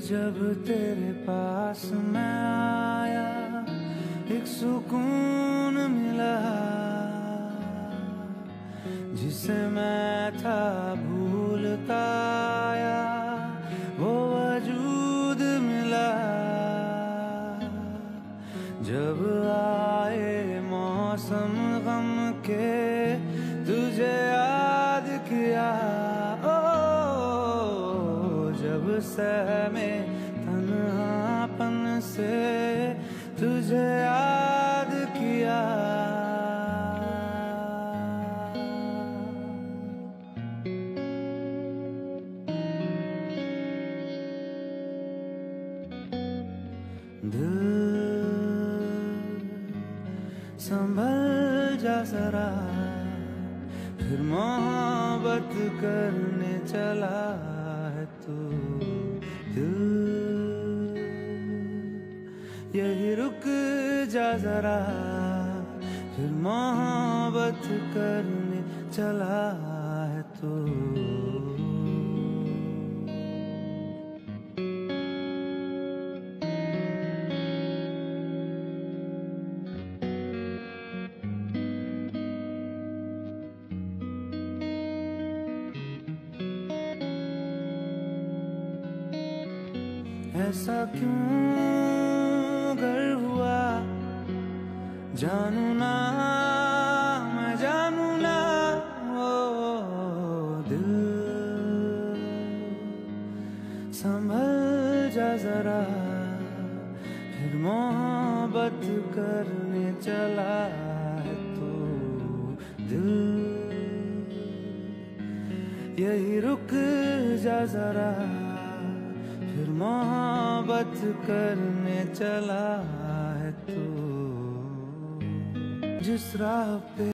जब तेरे पास मैं आया, एक सुकून मिला। जिसे मैं था भूलता आया, वो वजूद मिला। जब आए मौसम गम के, तुझे सहमे तन्हापन से तुझे याद किया। दिल संभल जा जरा फिर मोहब्बत करने चला है तू। यही रुक जा जरा फिर मोहब्बत करने चला है तू। ऐसा क्यों घर हुआ, जानू ना, मैं जानू ना, ओ, दिल। संभल जा जरा, फिर मोहब्बत करने चला है तो दिल। यही रुक जा जरा, फिर मोहब्बत करने चला है तू। जिस राह पे